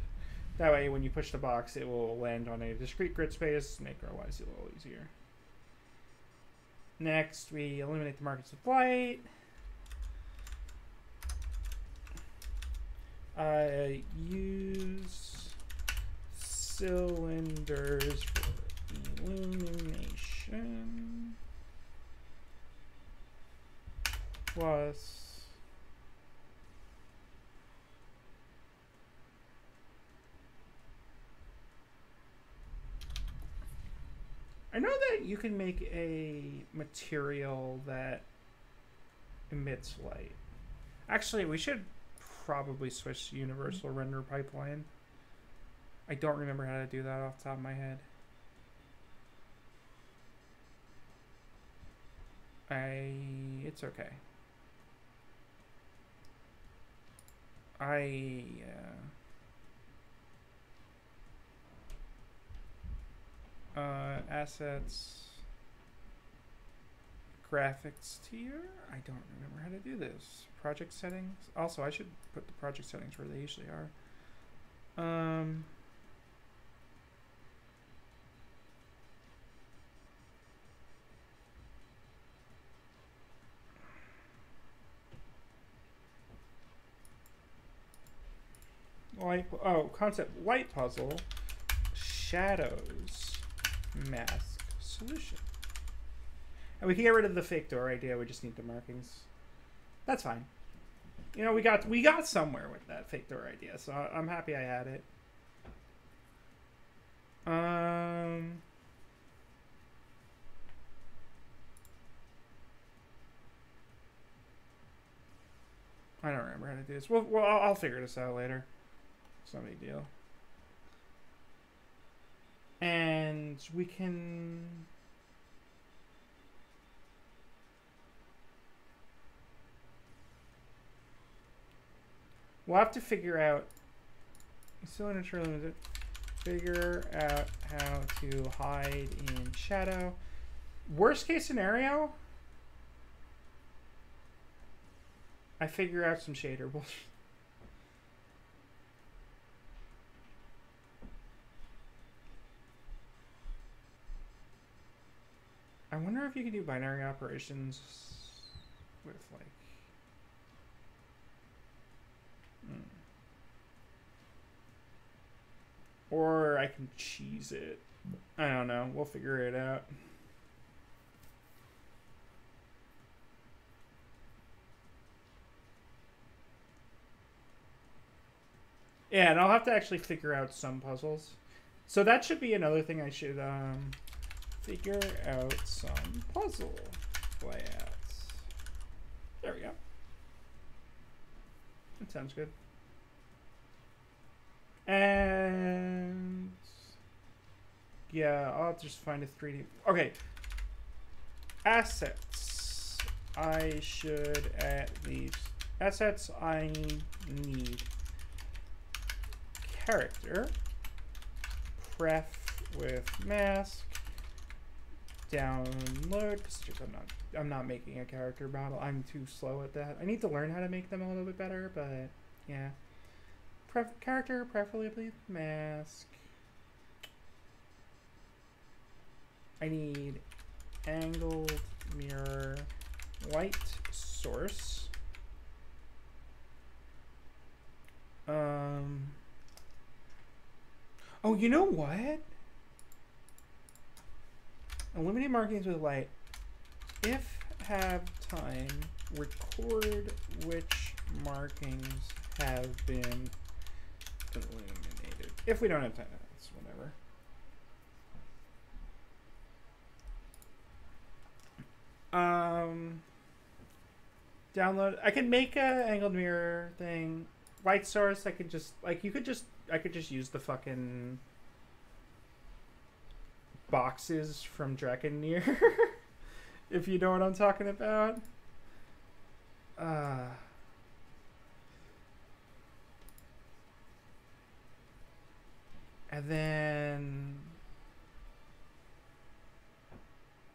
That way, when you push the box, it will land on a discrete grid space, make our lives a little easier. Next, we eliminate the markings with light. I use cylinders for illumination plus I know that you can make a material that emits light. Actually, we should probably switch to universal render pipeline. I don't remember how to do that off the top of my head. I it's okay. I uh, uh assets graphics tier. I don't remember how to do this. Project settings. Also, I should put the project settings where they usually are. Um light, oh, concept light puzzle, shadows, mask, solution. And we can get rid of the fake door idea, we just need the markings. That's fine. You know, we got we got somewhere with that fake door idea, so I'm happy I had it. Um I don't remember how to do this. Well, well I'll, I'll figure this out later. It's not a big deal. And we can... We'll have to figure out... Cylinder limited. Figure out how to hide in shadow. Worst case scenario, I figure out some shader bullshit. I wonder if you can do binary operations with like. Hmm. Or I can cheese it. I don't know. We'll figure it out. Yeah, and I'll have to actually figure out some puzzles. So that should be another thing I should um, figure out some puzzle layouts. There we go. That sounds good. And yeah, I'll just find a 3D. Okay. Assets. I should at least assets I need character pref with mask download because I'm not I'm not making a character model. I'm too slow at that. I need to learn how to make them a little bit better, but yeah. Pref character preferably mask. I need angled mirror light source. Um Oh, you know what? Eliminate markings with light. If have time, record which markings have been illuminated. If we don't have time, that's whatever. Um, download. I can make a angled mirror thing. Light source. I could just like you could just I could just use the fucking boxes from Dragonnier, if you know what I'm talking about. Uh, and then...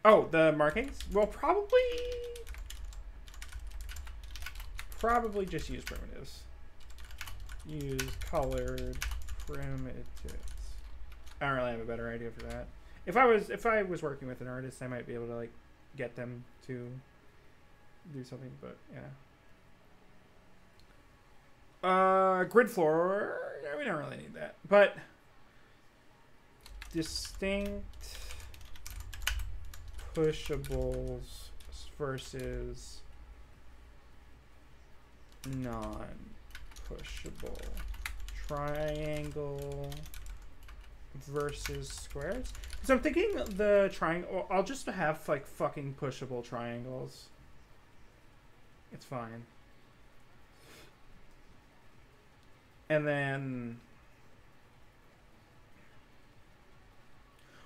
Oh, the markings? Well, probably... Probably just use primitives. Use colored primitives. I don't really have a better idea for that. If I was if I was working with an artist, I might be able to like get them to do something, but yeah. Uh, grid floor. Yeah, We don't really need that, but distinct pushables versus non-pushable triangle versus squares. So I'm thinking the triangle. I'll just have like fucking pushable triangles. It's fine. And then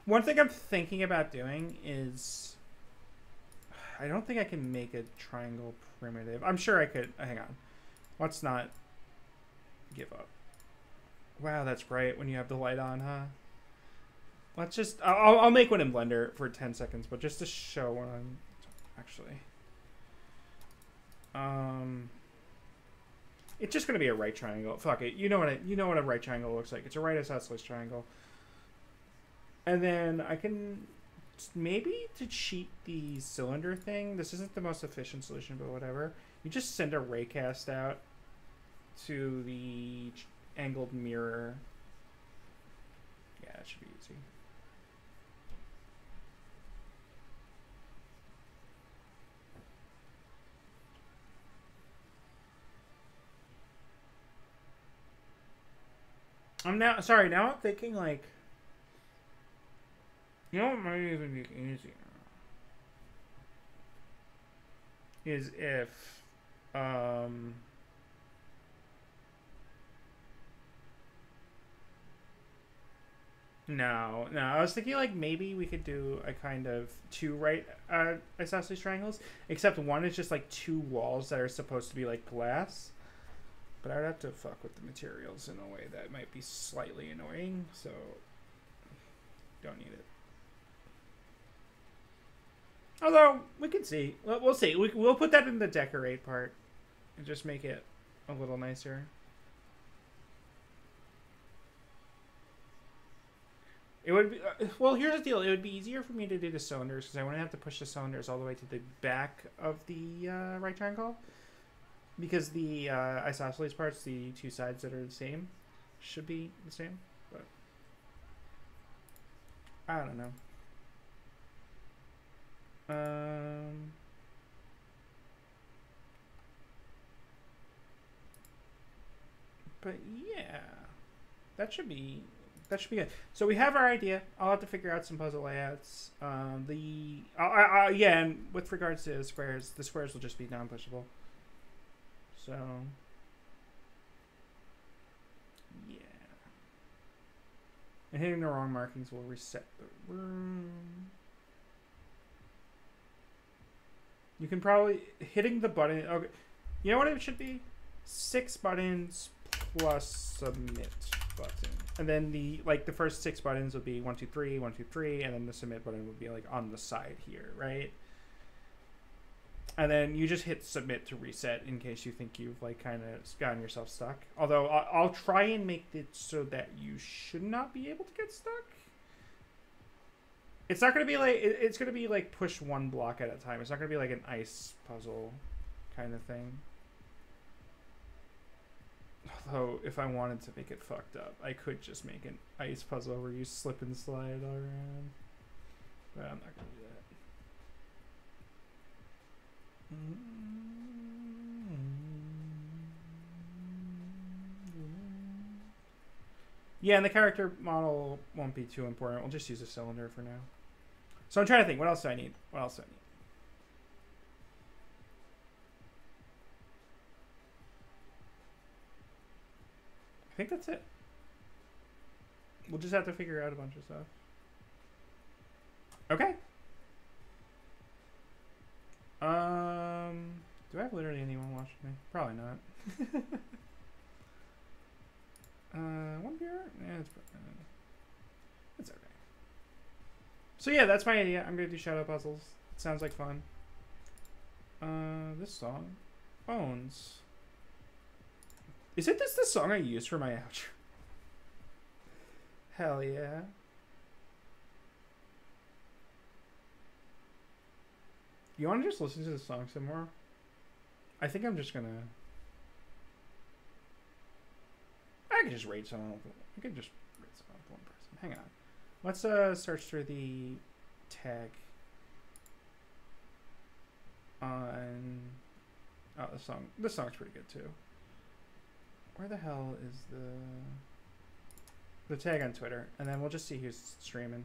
one thing I'm thinking about doing is I don't think I can make a triangle primitive. I'm sure I could. Uh, hang on. Let's not give up. Wow, that's bright when you have the light on, huh? Let's just... I'll, I'll make one in Blender for 10 seconds, but just to show what I'm... Actually. Um... It's just going to be a right triangle. Fuck it. You know what a, you know what a right triangle looks like. It's a right isosceles triangle. And then I can maybe to cheat the cylinder thing. This isn't the most efficient solution, but whatever. You just send a raycast out to the angled mirror. Yeah, that should be easy. I'm now sorry. Now I'm thinking like, you know what might even be easier is if, um. No, no. I was thinking like maybe we could do a kind of two right uh, isosceles triangles, except one is just like two walls that are supposed to be like glass. But I would have to fuck with the materials in a way that might be slightly annoying, so don't need it. Although we can see, we'll see. We, we'll put that in the decorate part and just make it a little nicer. It would be uh, well. Here's the deal. It would be easier for me to do the cylinders because I wouldn't have to push the cylinders all the way to the back of the uh, right triangle. Because the uh, isosceles parts, the two sides that are the same, should be the same. But I don't know. Um. But yeah, that should be that should be good. So we have our idea. I'll have to figure out some puzzle layouts. Um, the I, I, yeah, and with regards to the squares, the squares will just be non-pushable. So yeah, and hitting the wrong markings will reset the room. You can probably hitting the button. Okay, you know what it should be? Six buttons plus submit button and then the like the first six buttons would be one two three one two three and then the submit button would be like on the side here right and then you just hit submit to reset in case you think you've like kind of gotten yourself stuck. Although I'll, I'll try and make it so that you should not be able to get stuck. It's not going to be like it's going to be like push one block at a time. It's not going to be like an ice puzzle kind of thing. Although, if I wanted to make it fucked up, I could just make an ice puzzle where you slip and slide all around. But I'm not gonna do that. Yeah, and the character model won't be too important. We'll just use a cylinder for now. So I'm trying to think, what else do I need? What else do I need? I think that's it. We'll just have to figure out a bunch of stuff. Okay. Um, do I have literally anyone watching me? Probably not. uh, one beer? Yeah, it's, uh, it's okay. So yeah, that's my idea. I'm gonna do shadow puzzles. It sounds like fun. Uh, this song, Bones. Is it this the song I use for my outro? Hell yeah. You want to just listen to the song some more? I think I'm just gonna. I could just rate someone. I could just rate someone with one person. Hang on. Let's uh search through the tag on. Oh, the song. This song's pretty good too. Where the hell is the the tag on Twitter? And then we'll just see who's streaming.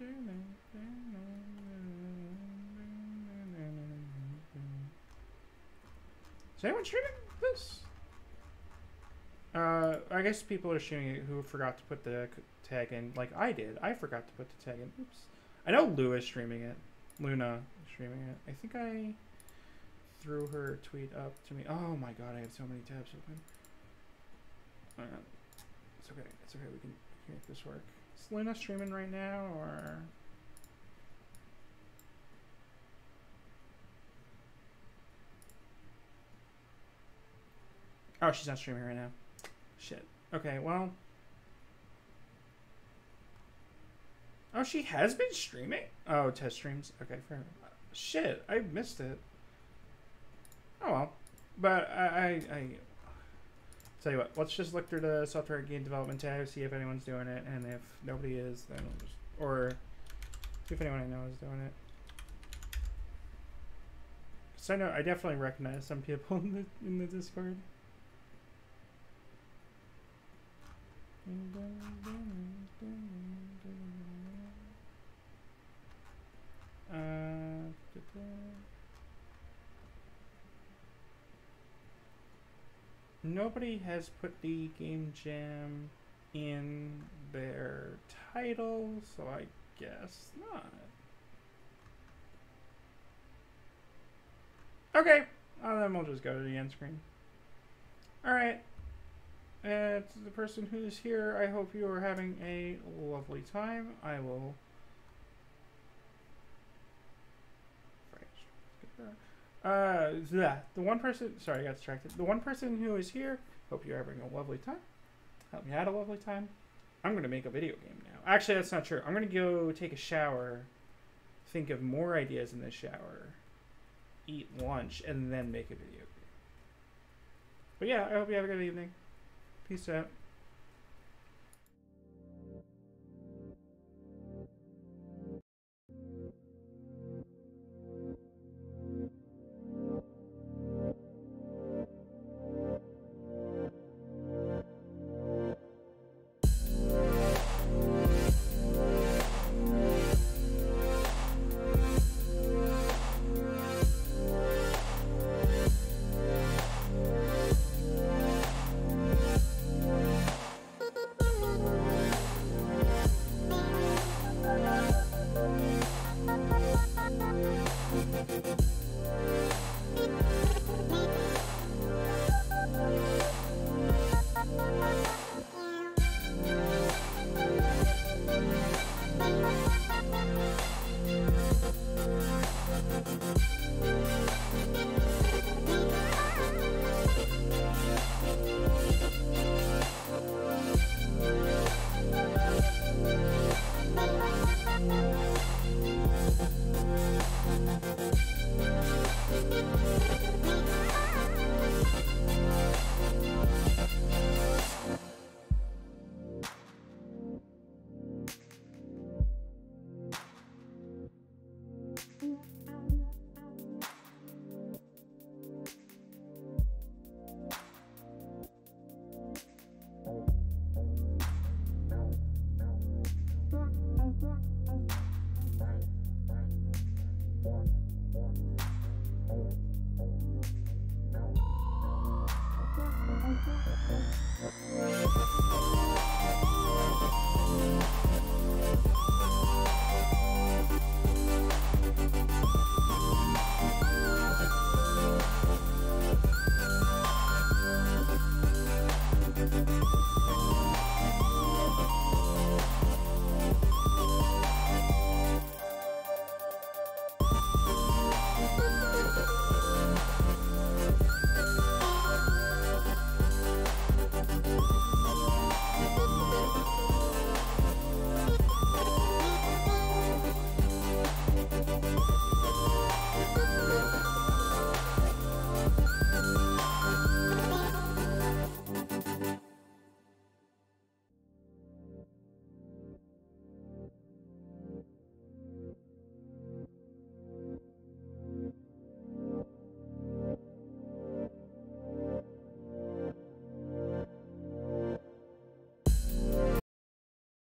Is anyone shooting this? Uh, I guess people are shooting it who forgot to put the tag in, like I did. I forgot to put the tag in. Oops. I know Lou is streaming it. Luna streaming it. I think I threw her tweet up to me. Oh my god, I have so many tabs open. On. It's okay. It's okay. We can make this work. Is Luna streaming right now, or? Oh, she's not streaming right now. Shit. Okay, well. Oh, she has been streaming? Oh, test streams. Okay, fair. Shit, I missed it. Oh well. But I, I, I tell you what, let's just look through the software game development tab, see if anyone's doing it, and if nobody is, then we'll just, or see if anyone I know is doing it. So I know I definitely recognize some people in the in the Discord. Uh, Nobody has put the game jam in their title, so I guess not. Okay, uh, then we'll just go to the end screen. Alright. And to the person who's here, I hope you are having a lovely time. I will. Uh, yeah, the one person. Sorry, I got distracted. The one person who is here. Hope you're having a lovely time. Help me out a lovely time. I'm gonna make a video game now. Actually, that's not true. I'm gonna go take a shower, think of more ideas in the shower, eat lunch, and then make a video game. But yeah, I hope you have a good evening. Peace out.